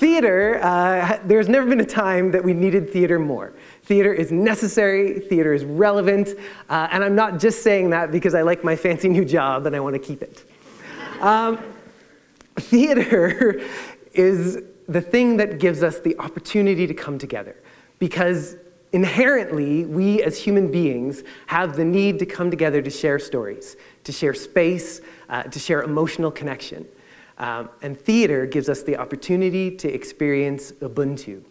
theater, uh, there's never been a time that we needed theater more. Theater is necessary, theater is relevant, uh, and I'm not just saying that because I like my fancy new job and I want to keep it. Um, theater is the thing that gives us the opportunity to come together because inherently, we as human beings have the need to come together to share stories, to share space, uh, to share emotional connection. Um, and theater gives us the opportunity to experience Ubuntu.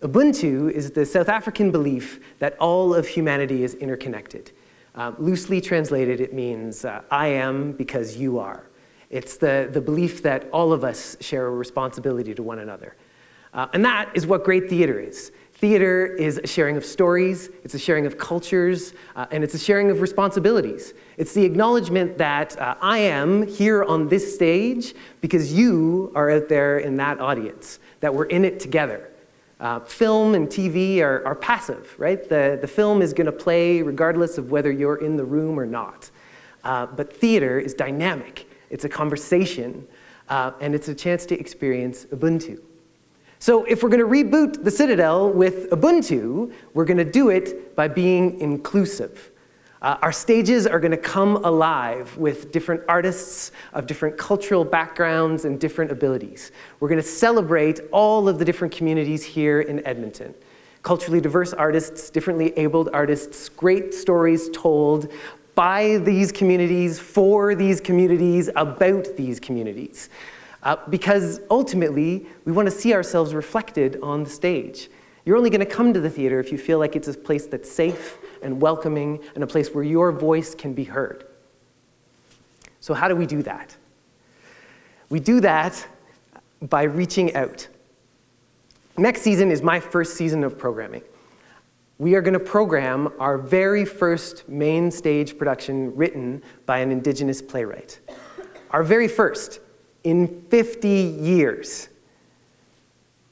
Ubuntu is the South African belief that all of humanity is interconnected. Um, loosely translated, it means uh, I am because you are. It's the, the belief that all of us share a responsibility to one another. Uh, and that is what great theater is. Theater is a sharing of stories, it's a sharing of cultures, uh, and it's a sharing of responsibilities. It's the acknowledgement that uh, I am here on this stage because you are out there in that audience, that we're in it together. Uh, film and TV are, are passive, right? The, the film is going to play regardless of whether you're in the room or not. Uh, but theater is dynamic, it's a conversation, uh, and it's a chance to experience Ubuntu. So if we're going to reboot the Citadel with Ubuntu, we're going to do it by being inclusive. Uh, our stages are going to come alive with different artists of different cultural backgrounds and different abilities. We're going to celebrate all of the different communities here in Edmonton. Culturally diverse artists, differently abled artists, great stories told by these communities, for these communities, about these communities uh, because ultimately we want to see ourselves reflected on the stage. You're only going to come to the theater if you feel like it's a place that's safe and welcoming and a place where your voice can be heard. So, how do we do that? We do that by reaching out. Next season is my first season of programming. We are going to program our very first main stage production written by an Indigenous playwright. Our very first in 50 years.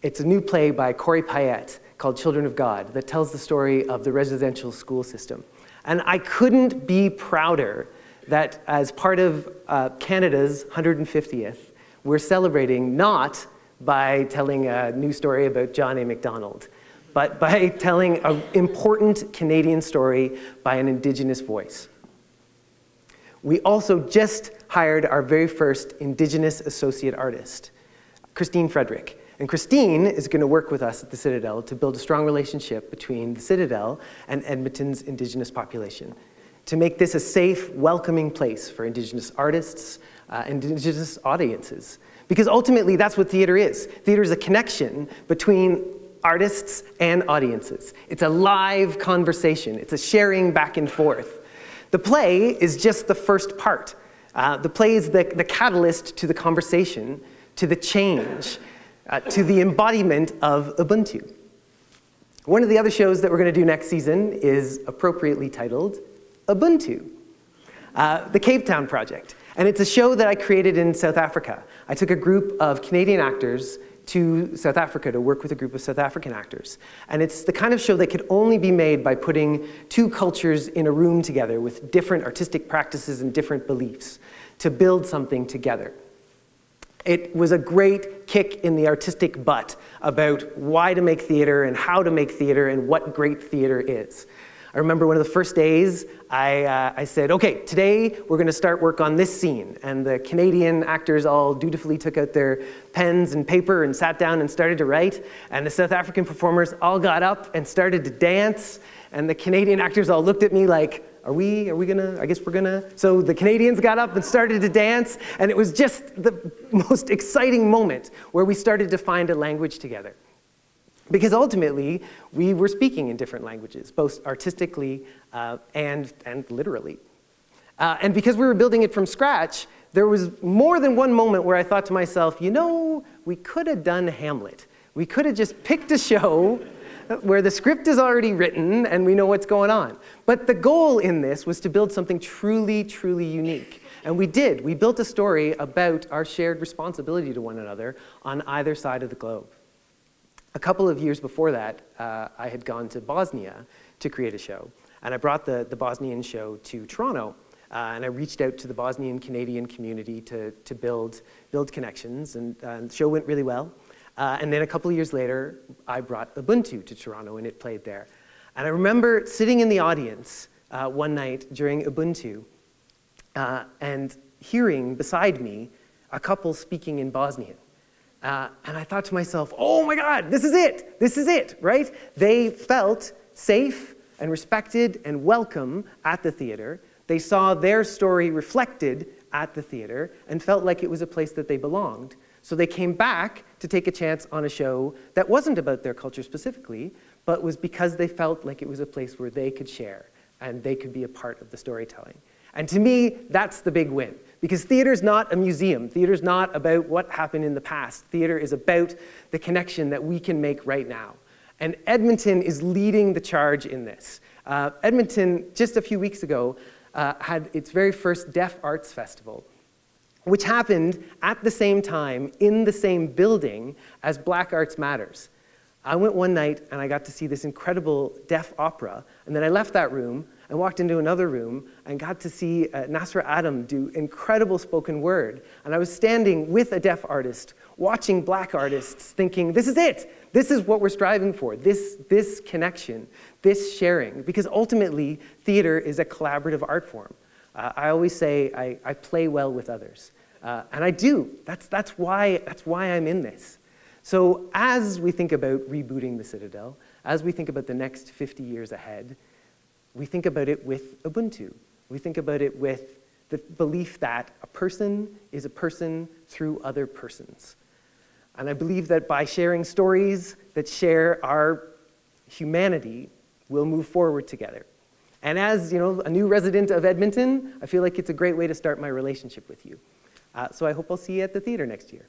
It's a new play by Corey Payette called Children of God that tells the story of the residential school system. And I couldn't be prouder that as part of uh, Canada's 150th, we're celebrating not by telling a new story about John A. Macdonald, but by telling an important Canadian story by an Indigenous voice. We also just hired our very first Indigenous associate artist, Christine Frederick. And Christine is going to work with us at the Citadel to build a strong relationship between the Citadel and Edmonton's Indigenous population, to make this a safe, welcoming place for Indigenous artists, uh, Indigenous audiences. Because ultimately, that's what theater is. Theater is a connection between artists and audiences. It's a live conversation, it's a sharing back and forth. The play is just the first part. Uh, the play is the, the catalyst to the conversation, to the change, uh, to the embodiment of Ubuntu. One of the other shows that we're going to do next season is appropriately titled Ubuntu, uh, the Cape Town Project. And it's a show that I created in South Africa. I took a group of Canadian actors to South Africa to work with a group of South African actors. And it's the kind of show that could only be made by putting two cultures in a room together with different artistic practices and different beliefs to build something together. It was a great kick in the artistic butt about why to make theater and how to make theater and what great theater is. I remember one of the first days, I, uh, I said, okay, today we're going to start work on this scene. And the Canadian actors all dutifully took out their pens and paper and sat down and started to write. And the South African performers all got up and started to dance. And the Canadian actors all looked at me like, are we, are we gonna, I guess we're gonna. So the Canadians got up and started to dance. And it was just the most exciting moment where we started to find a language together. Because ultimately, we were speaking in different languages, both artistically uh, and, and literally. Uh, and because we were building it from scratch, there was more than one moment where I thought to myself, you know, we could have done Hamlet. We could have just picked a show where the script is already written and we know what's going on. But the goal in this was to build something truly, truly unique. And we did. We built a story about our shared responsibility to one another on either side of the globe. A couple of years before that, uh, I had gone to Bosnia to create a show. And I brought the, the Bosnian show to Toronto. Uh, and I reached out to the Bosnian Canadian community to, to build, build connections. And uh, the show went really well. Uh, and then a couple of years later, I brought Ubuntu to Toronto and it played there. And I remember sitting in the audience uh, one night during Ubuntu uh, and hearing beside me a couple speaking in Bosnian. Uh, and I thought to myself, oh my God, this is it, this is it, right? They felt safe and respected and welcome at the theater. They saw their story reflected at the theater and felt like it was a place that they belonged. So they came back to take a chance on a show that wasn't about their culture specifically, but was because they felt like it was a place where they could share and they could be a part of the storytelling. And to me, that's the big win. Because theater is not a museum. Theater is not about what happened in the past. Theater is about the connection that we can make right now. And Edmonton is leading the charge in this. Uh, Edmonton, just a few weeks ago, uh, had its very first Deaf Arts Festival which happened at the same time in the same building as Black Arts Matters. I went one night and I got to see this incredible deaf opera, and then I left that room and walked into another room and got to see uh, Nasra Adem do incredible spoken word. And I was standing with a deaf artist, watching black artists, thinking, this is it. This is what we're striving for, this, this connection, this sharing. Because ultimately, theater is a collaborative art form. Uh, I always say I, I, play well with others. Uh, and I do. That's, that's, why, that's why I'm in this. So as we think about rebooting the Citadel, as we think about the next 50 years ahead, we think about it with Ubuntu. We think about it with the belief that a person is a person through other persons. And I believe that by sharing stories that share our humanity, we'll move forward together. And as you know, a new resident of Edmonton, I feel like it's a great way to start my relationship with you. Uh, so I hope I'll see you at the theater next year.